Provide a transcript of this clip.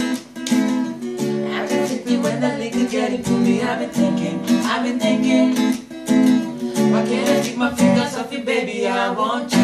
I've been thinking when that liquor getting to me I've been thinking, I've been thinking. Why can't I take my fingers off you, baby, I want you.